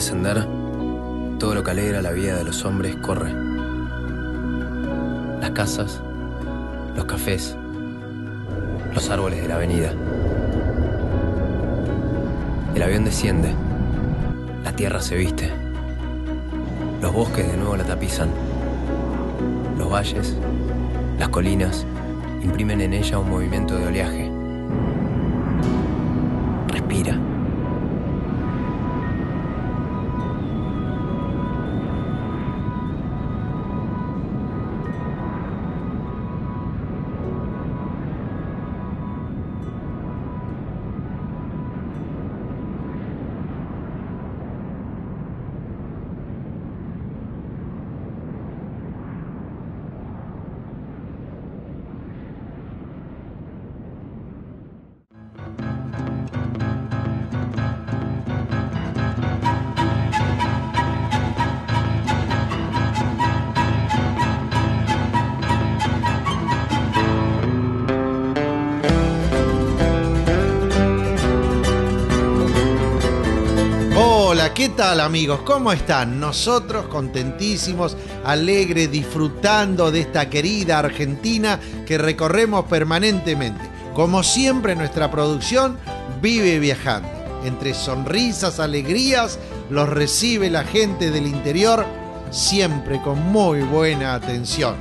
Descender, todo lo que alegra la vida de los hombres corre. Las casas, los cafés, los árboles de la avenida. El avión desciende, la tierra se viste, los bosques de nuevo la tapizan, los valles, las colinas imprimen en ella un movimiento de oleaje. Respira. ¿Qué tal amigos? ¿Cómo están? Nosotros contentísimos, alegres, disfrutando de esta querida Argentina que recorremos permanentemente. Como siempre nuestra producción vive viajando. Entre sonrisas, alegrías, los recibe la gente del interior siempre con muy buena atención.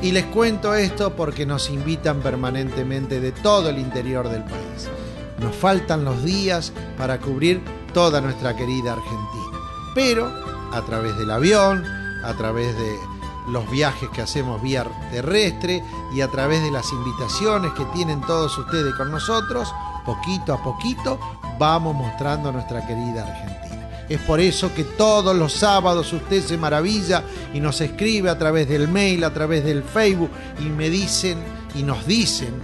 Y les cuento esto porque nos invitan permanentemente de todo el interior del país. Nos faltan los días para cubrir toda nuestra querida Argentina. Pero a través del avión, a través de los viajes que hacemos vía terrestre y a través de las invitaciones que tienen todos ustedes con nosotros, poquito a poquito vamos mostrando nuestra querida Argentina. Es por eso que todos los sábados usted se maravilla y nos escribe a través del mail, a través del Facebook y me dicen y nos dicen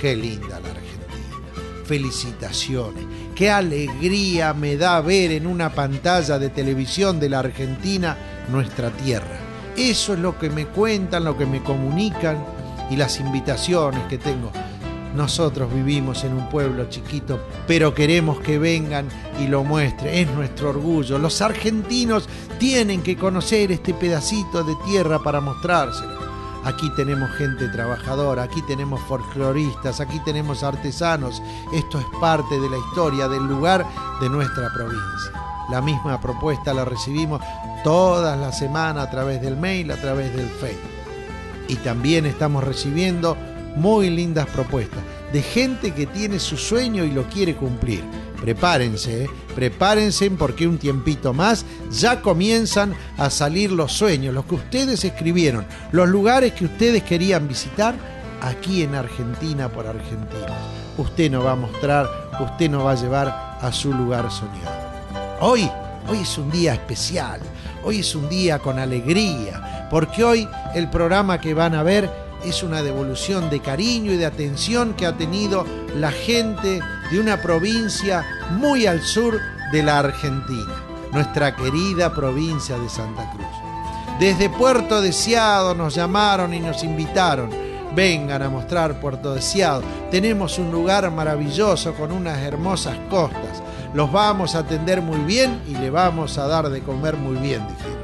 qué linda la Argentina. Felicitaciones Qué alegría me da ver en una pantalla de televisión de la Argentina nuestra tierra. Eso es lo que me cuentan, lo que me comunican y las invitaciones que tengo. Nosotros vivimos en un pueblo chiquito, pero queremos que vengan y lo muestren. Es nuestro orgullo. Los argentinos tienen que conocer este pedacito de tierra para mostrárselo. Aquí tenemos gente trabajadora, aquí tenemos folcloristas, aquí tenemos artesanos. Esto es parte de la historia del lugar de nuestra provincia. La misma propuesta la recibimos todas las semanas a través del mail, a través del Facebook. Y también estamos recibiendo muy lindas propuestas de gente que tiene su sueño y lo quiere cumplir. Prepárense, ¿eh? prepárense porque un tiempito más ya comienzan a salir los sueños, los que ustedes escribieron, los lugares que ustedes querían visitar aquí en Argentina por Argentina. Usted nos va a mostrar, usted nos va a llevar a su lugar soñado. Hoy, hoy es un día especial, hoy es un día con alegría, porque hoy el programa que van a ver es una devolución de cariño y de atención que ha tenido la gente de una provincia muy al sur de la Argentina, nuestra querida provincia de Santa Cruz. Desde Puerto Deseado nos llamaron y nos invitaron. Vengan a mostrar Puerto Deseado. Tenemos un lugar maravilloso con unas hermosas costas. Los vamos a atender muy bien y le vamos a dar de comer muy bien, dijeron.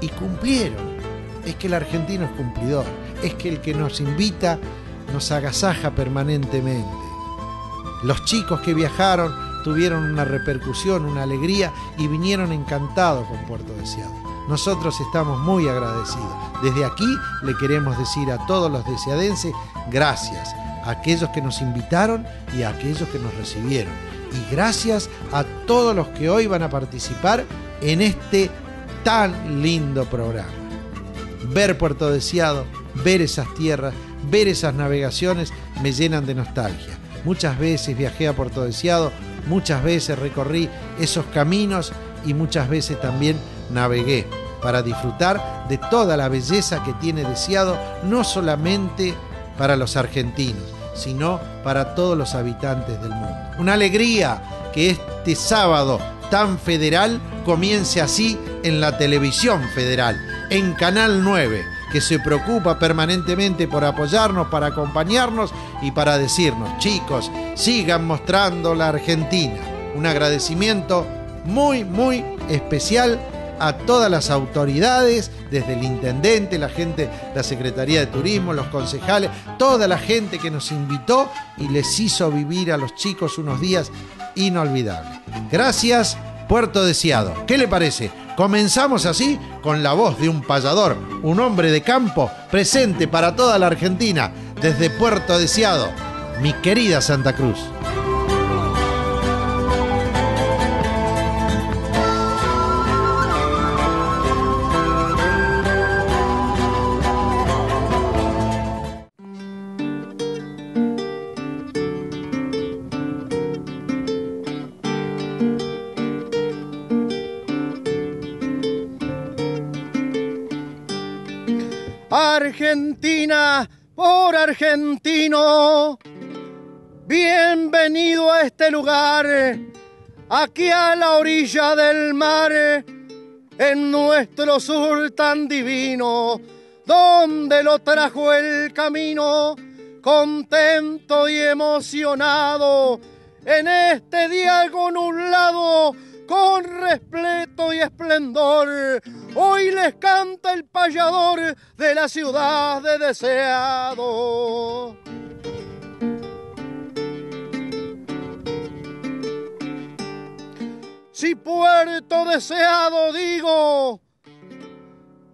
Y cumplieron. Es que el argentino es cumplidor es que el que nos invita nos agasaja permanentemente. Los chicos que viajaron tuvieron una repercusión, una alegría y vinieron encantados con Puerto Deseado. Nosotros estamos muy agradecidos. Desde aquí le queremos decir a todos los deseadenses gracias a aquellos que nos invitaron y a aquellos que nos recibieron. Y gracias a todos los que hoy van a participar en este tan lindo programa. Ver Puerto Deseado ver esas tierras, ver esas navegaciones me llenan de nostalgia. Muchas veces viajé a Puerto Deseado, muchas veces recorrí esos caminos y muchas veces también navegué para disfrutar de toda la belleza que tiene Deseado, no solamente para los argentinos, sino para todos los habitantes del mundo. Una alegría que este sábado tan federal comience así en la televisión federal, en Canal 9 que se preocupa permanentemente por apoyarnos, para acompañarnos y para decirnos, chicos, sigan mostrando la Argentina. Un agradecimiento muy, muy especial a todas las autoridades, desde el intendente, la gente, la Secretaría de Turismo, los concejales, toda la gente que nos invitó y les hizo vivir a los chicos unos días inolvidables. Gracias, Puerto Deseado. ¿Qué le parece? Comenzamos así con la voz de un payador, un hombre de campo presente para toda la Argentina, desde Puerto Deseado, mi querida Santa Cruz. Argentino, bienvenido a este lugar, aquí a la orilla del mar, en nuestro sur tan divino, donde lo trajo el camino, contento y emocionado, en este día con un lado con respleto y esplendor. Hoy les canta el payador de la ciudad de deseado. Si puerto deseado digo,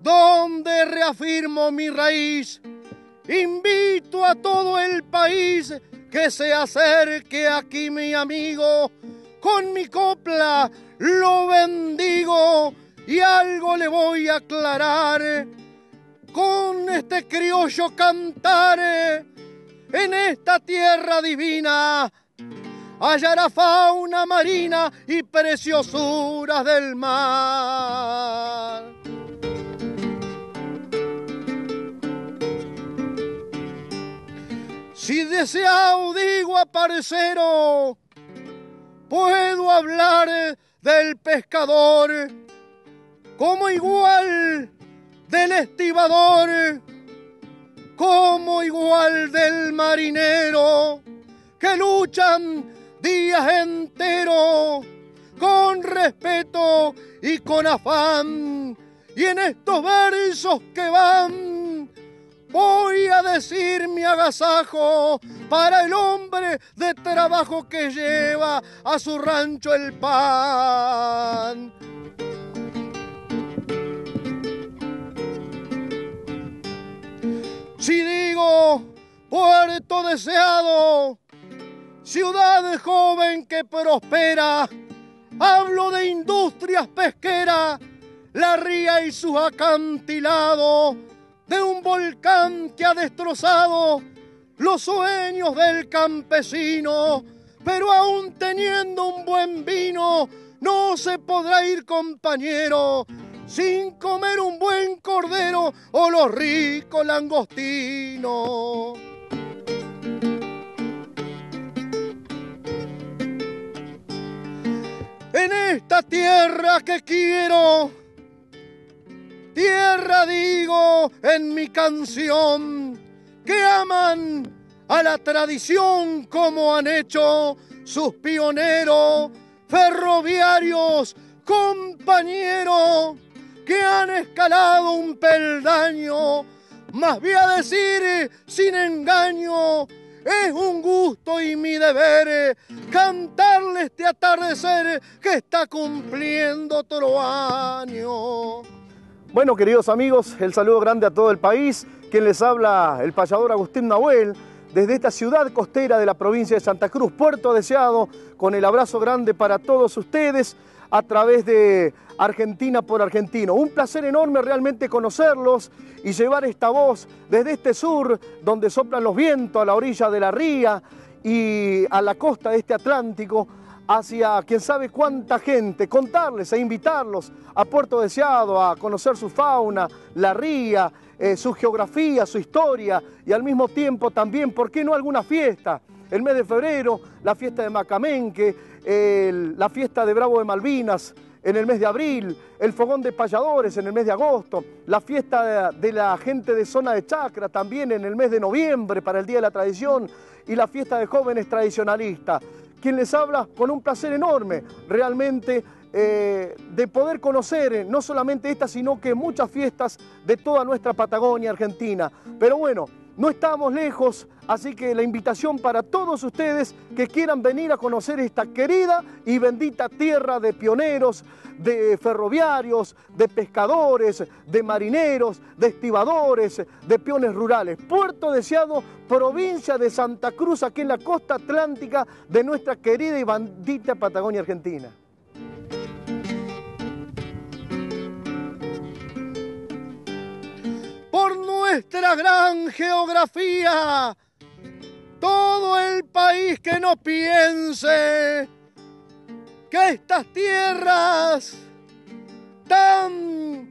donde reafirmo mi raíz, invito a todo el país que se acerque aquí mi amigo con mi copla lo bendigo y algo le voy a aclarar. Con este criollo cantar en esta tierra divina hallará fauna marina y preciosuras del mar. Si desea digo a parcero, puedo hablar del pescador como igual del estibador, como igual del marinero que luchan días enteros con respeto y con afán. Y en estos versos que van voy a decir mi agasajo para el hombre de trabajo que lleva a su rancho el pan. Si digo puerto deseado, ciudad joven que prospera, hablo de industrias pesqueras, la ría y sus acantilados de un volcán que ha destrozado los sueños del campesino, pero aún teniendo un buen vino, no se podrá ir compañero sin comer un buen cordero o los ricos langostinos. En esta tierra que quiero, Tierra digo en mi canción que aman a la tradición como han hecho sus pioneros ferroviarios, compañeros que han escalado un peldaño. Más voy a decir sin engaño, es un gusto y mi deber cantarle este atardecer que está cumpliendo otro año. Bueno, queridos amigos, el saludo grande a todo el país. Quien les habla, el payador Agustín Nahuel, desde esta ciudad costera de la provincia de Santa Cruz, Puerto Deseado, con el abrazo grande para todos ustedes a través de Argentina por Argentino. Un placer enorme realmente conocerlos y llevar esta voz desde este sur, donde soplan los vientos a la orilla de la ría y a la costa de este Atlántico, hacia quién sabe cuánta gente, contarles e invitarlos a Puerto Deseado a conocer su fauna, la ría, eh, su geografía, su historia y al mismo tiempo también, ¿por qué no alguna fiesta? El mes de febrero, la fiesta de Macamenque, la fiesta de Bravo de Malvinas, en el mes de abril, el fogón de payadores en el mes de agosto, la fiesta de, de, la gente de zona de chacra también en el mes de noviembre para el Día de la Tradición y la fiesta de jóvenes tradicionalistas quien les habla con un placer enorme, realmente eh, de poder conocer eh, no solamente esta, sino que muchas fiestas de toda nuestra Patagonia Argentina. Pero bueno, no estamos lejos, así que la invitación para todos ustedes que quieran venir a conocer esta querida y bendita tierra de pioneros, de ferroviarios, de pescadores, de marineros, de estibadores, de peones rurales. Puerto Deseado, provincia de Santa Cruz, aquí en la costa atlántica de nuestra querida y bendita Patagonia Argentina. Nuestra gran geografía. Todo el país que no piense que estas tierras tan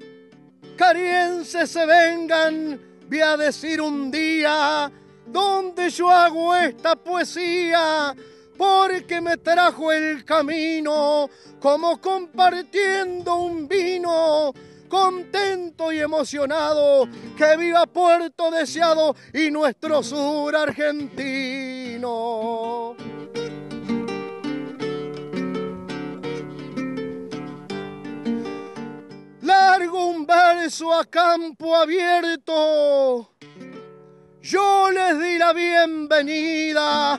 carienses se vengan, voy a decir un día donde yo hago esta poesía, porque me trajo el camino como compartiendo un vino contento y emocionado, que viva Puerto Deseado y nuestro sur argentino. Largo un verso a campo abierto, yo les di la bienvenida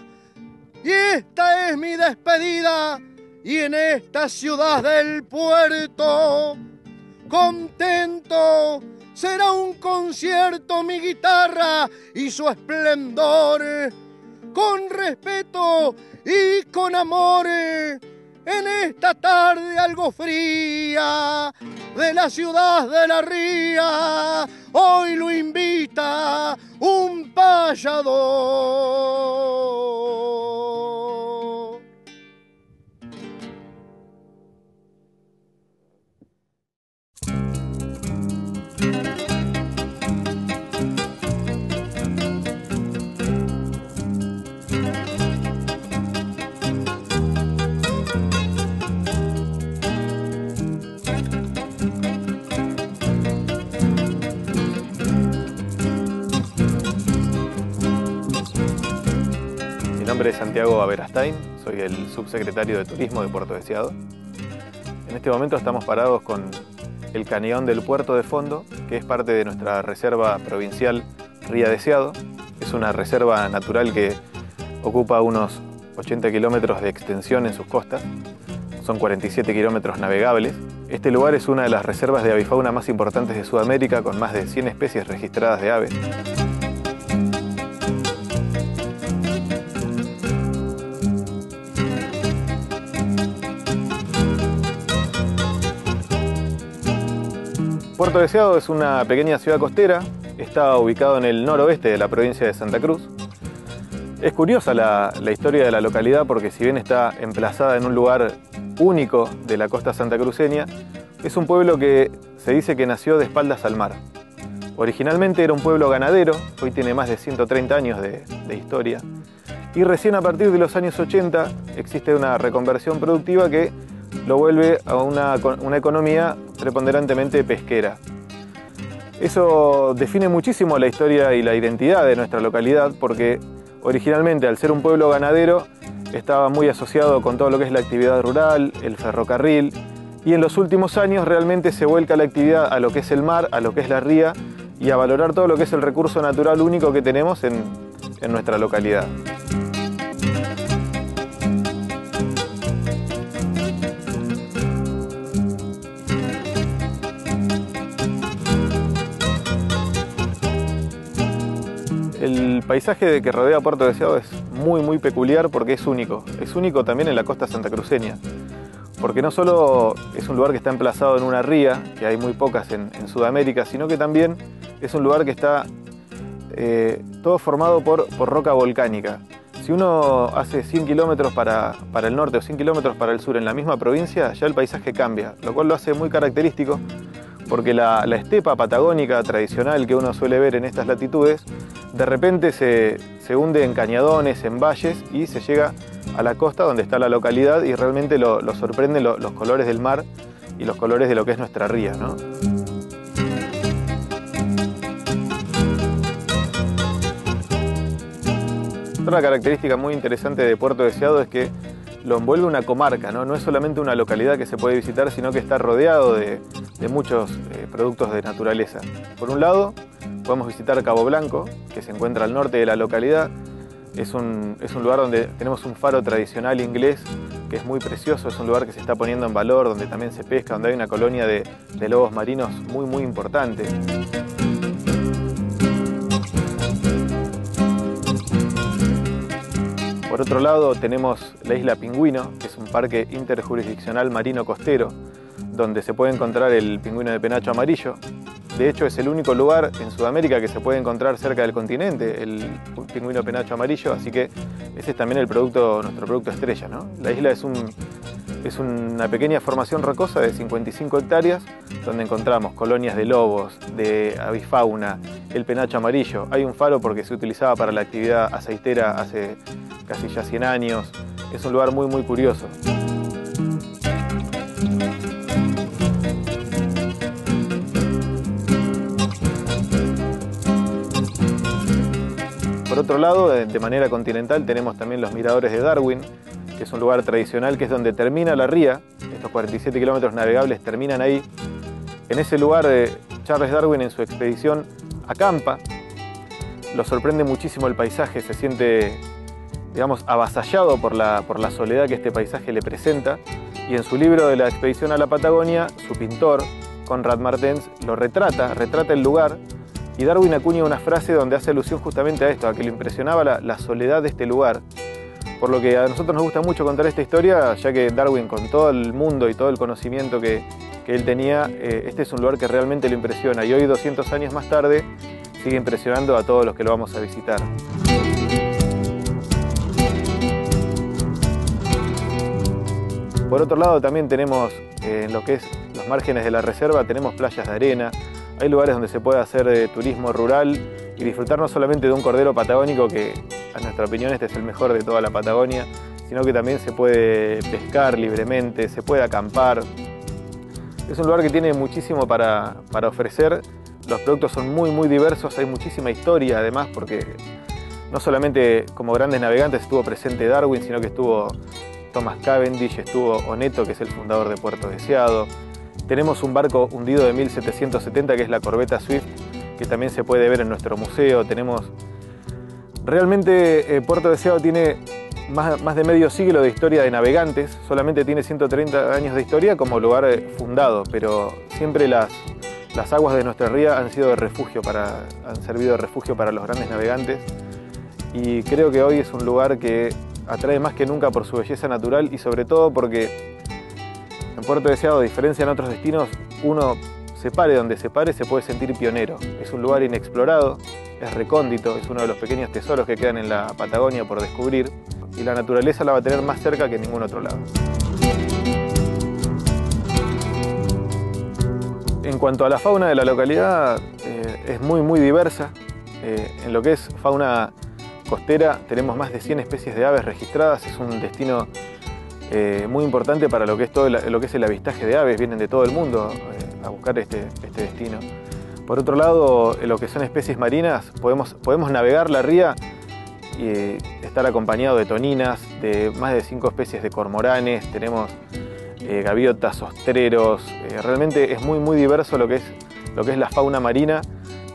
y esta es mi despedida y en esta ciudad del puerto contento. Será un concierto mi guitarra y su esplendor. Con respeto y con amor. En esta tarde algo fría de la ciudad de la ría, hoy lo invita un payador. Nombre es Santiago Averastain, soy el subsecretario de Turismo de Puerto Deseado. En este momento estamos parados con el cañón del puerto de fondo, que es parte de nuestra reserva provincial Ría Deseado. Es una reserva natural que ocupa unos 80 kilómetros de extensión en sus costas. Son 47 kilómetros navegables. Este lugar es una de las reservas de avifauna más importantes de Sudamérica, con más de 100 especies registradas de aves. Puerto Deseado es una pequeña ciudad costera, está ubicado en el noroeste de la provincia de Santa Cruz. Es curiosa la, historia de la localidad porque si bien está emplazada en un lugar único de la costa santacruceña, es un pueblo que se dice que nació de espaldas al mar. Originalmente era un pueblo ganadero, hoy tiene más de 130 años de historia, y recién a partir de los años 80 existe una reconversión productiva que lo vuelve a una, una economía preponderantemente pesquera. Eso define muchísimo la historia y la identidad de nuestra localidad porque originalmente al ser un pueblo ganadero estaba muy asociado con todo lo que es la actividad rural, el ferrocarril y en los últimos años realmente se vuelca la actividad a lo que es el mar, a lo que es la ría y a valorar todo lo que es el recurso natural único que tenemos en, en nuestra localidad. El paisaje que rodea Puerto Deseado es muy muy peculiar porque es único. Es único también en la costa santacruceña. Porque no solo es un lugar que está emplazado en una ría, que hay muy pocas en, en Sudamérica, sino que también es un lugar que está eh, todo formado por, por, roca volcánica. Si uno hace 100 kilómetros para, para el norte o 100 kilómetros para el sur en la misma provincia, ya el paisaje cambia, lo cual lo hace muy característico porque la, la, estepa patagónica tradicional que uno suele ver en estas latitudes, de repente se, se, hunde en cañadones, en valles y se llega a la costa donde está la localidad y realmente lo, sorprenden lo, los colores del mar y los colores de lo que es nuestra ría. ¿no? Otra característica muy interesante de Puerto Deseado es que lo envuelve una comarca, ¿no? no es solamente una localidad que se puede visitar, sino que está rodeado de, muchos eh, productos de naturaleza. Por un lado, podemos visitar Cabo Blanco, que se encuentra al norte de la localidad. Es un, es un lugar donde tenemos un faro tradicional inglés que es muy precioso, es un lugar que se está poniendo en valor, donde también se pesca, donde hay una colonia de, lobos marinos muy muy importante. Por otro lado tenemos la isla Pingüino, que es un parque interjurisdiccional marino costero, donde se puede encontrar el pingüino de penacho amarillo. De hecho es el único lugar en Sudamérica que se puede encontrar cerca del continente, el pingüino penacho amarillo, así que ese es también el producto, nuestro producto estrella. La isla es un, es una pequeña formación rocosa de 55 hectáreas donde encontramos colonias de lobos, de avifauna, el penacho amarillo. Hay un faro porque se utilizaba para la actividad aceitera hace casi ya 100 años. Es un lugar muy muy curioso. Por otro lado, de manera continental tenemos también los miradores de Darwin, que es un lugar tradicional que es donde termina la ría, estos 47 kilómetros navegables terminan ahí. En ese lugar eh, Charles Darwin en su expedición acampa, lo sorprende muchísimo el paisaje, se siente digamos, avasallado por la, por la soledad que este paisaje le presenta. Y en su libro de la expedición a la Patagonia, su pintor, Conrad Martens, lo retrata, retrata el lugar y Darwin acuña una frase donde hace alusión justamente a esto, a que le impresionaba la, soledad de este lugar por lo que a nosotros nos gusta mucho contar esta historia, ya que Darwin con todo el mundo y todo el conocimiento que, él tenía, eh, este es un lugar que realmente lo impresiona y hoy 200 años más tarde sigue impresionando a todos los que lo vamos a visitar. Por otro lado también tenemos eh, en lo que es los márgenes de la reserva, tenemos playas de arena, hay lugares donde se puede hacer eh, turismo rural y disfrutar no solamente de un cordero patagónico que a nuestra opinión este es el mejor de toda la Patagonia, sino que también se puede pescar libremente, se puede acampar. Es un lugar que tiene muchísimo para, ofrecer, los productos son muy muy diversos, hay muchísima historia además porque no solamente como grandes navegantes estuvo presente Darwin, sino que estuvo Thomas Cavendish, estuvo Oneto, que es el fundador de Puerto Deseado. Tenemos un barco hundido de 1770 que es la corbeta Swift, que también se puede ver en nuestro museo. Tenemos Realmente eh, Puerto Deseado tiene más, de medio siglo de historia de navegantes, solamente tiene 130 años de historia como lugar eh, fundado, pero siempre las, las aguas de nuestra ría han sido de refugio para, han servido de refugio para los grandes navegantes y creo que hoy es un lugar que atrae más que nunca por su belleza natural y sobre todo porque en Puerto Deseado, a diferencia en otros destinos, uno se pare donde se pare se puede sentir pionero. Es un lugar inexplorado, es recóndito, es uno de los pequeños tesoros que quedan en la Patagonia por descubrir y la naturaleza la va a tener más cerca que ningún otro lado. En cuanto a la fauna de la localidad, eh, es muy muy diversa. Eh, en lo que es fauna costera tenemos más de 100 especies de aves registradas, es un destino eh, muy importante para lo que es todo lo que es el avistaje de aves, vienen de todo el mundo a buscar este, este, destino. Por otro lado, lo que son especies marinas, podemos, podemos navegar la ría y estar acompañado de toninas, de más de cinco especies de cormoranes, tenemos eh, gaviotas, ostreros, eh, realmente es muy muy diverso lo que, es, lo que es la fauna marina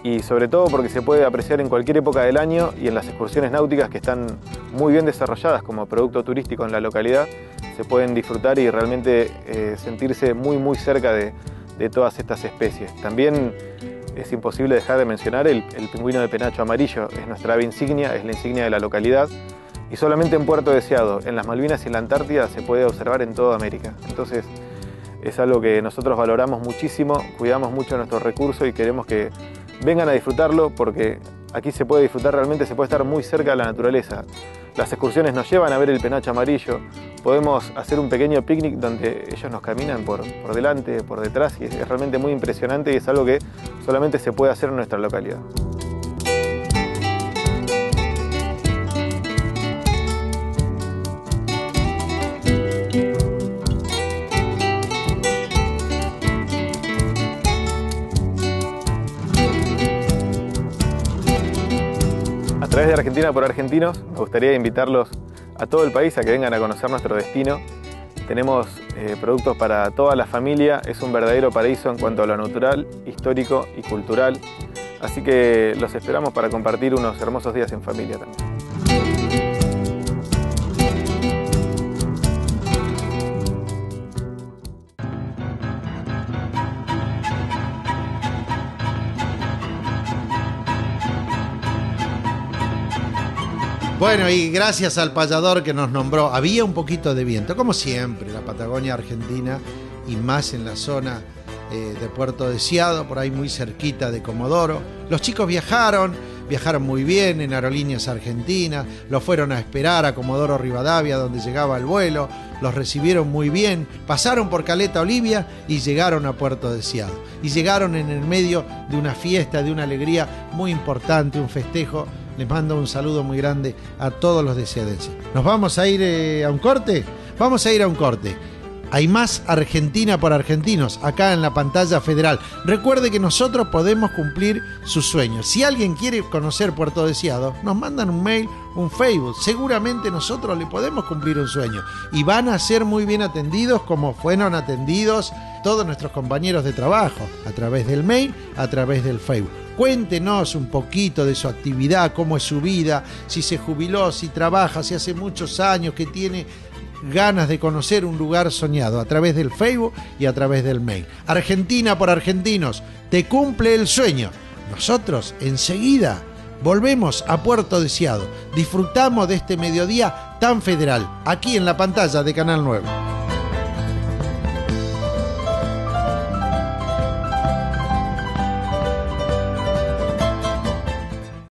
y sobre todo porque se puede apreciar en cualquier época del año y en las excursiones náuticas que están muy bien desarrolladas como producto turístico en la localidad, se pueden disfrutar y realmente eh, sentirse muy muy cerca de, de todas estas especies. También es imposible dejar de mencionar el, pingüino de penacho amarillo, es nuestra ave insignia, es la insignia de la localidad y solamente en Puerto Deseado, en las Malvinas y en la Antártida se puede observar en toda América. Entonces es algo que nosotros valoramos muchísimo, cuidamos mucho nuestros recursos y queremos que vengan a disfrutarlo porque aquí se puede disfrutar realmente, se puede estar muy cerca de la naturaleza. Las excursiones nos llevan a ver el penacho amarillo, podemos hacer un pequeño picnic donde ellos nos caminan por, por delante, por detrás y es realmente muy impresionante y es algo que solamente se puede hacer en nuestra localidad. Través de Argentina por Argentinos, me gustaría invitarlos a todo el país a que vengan a conocer nuestro destino. Tenemos eh, productos para toda la familia, es un verdadero paraíso en cuanto a lo natural, histórico y cultural. Así que los esperamos para compartir unos hermosos días en familia también. Bueno, y gracias al payador que nos nombró, había un poquito de viento, como siempre, la Patagonia Argentina y más en la zona eh, de Puerto Deseado, por ahí muy cerquita de Comodoro. Los chicos viajaron, viajaron muy bien en aerolíneas argentinas, los fueron a esperar a Comodoro Rivadavia, donde llegaba el vuelo, los recibieron muy bien, pasaron por Caleta Olivia y llegaron a Puerto Deseado. Y llegaron en el medio de una fiesta, de una alegría muy importante, un festejo les mando un saludo muy grande a todos los deseadenses. ¿Nos vamos a ir eh, a un corte? Vamos a ir a un corte. Hay más Argentina por argentinos acá en la pantalla federal. Recuerde que nosotros podemos cumplir sus sueños. Si alguien quiere conocer Puerto Deseado, nos mandan un mail, un Facebook. Seguramente nosotros le podemos cumplir un sueño. Y van a ser muy bien atendidos como fueron atendidos todos nuestros compañeros de trabajo, a través del mail, a través del Facebook. Cuéntenos un poquito de su actividad, cómo es su vida, si se jubiló, si trabaja, si hace muchos años que tiene ganas de conocer un lugar soñado a través del Facebook y a través del mail. Argentina por argentinos, te cumple el sueño. Nosotros enseguida volvemos a Puerto Deseado. Disfrutamos de este mediodía tan federal, aquí en la pantalla de Canal 9.